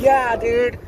yeah, dude.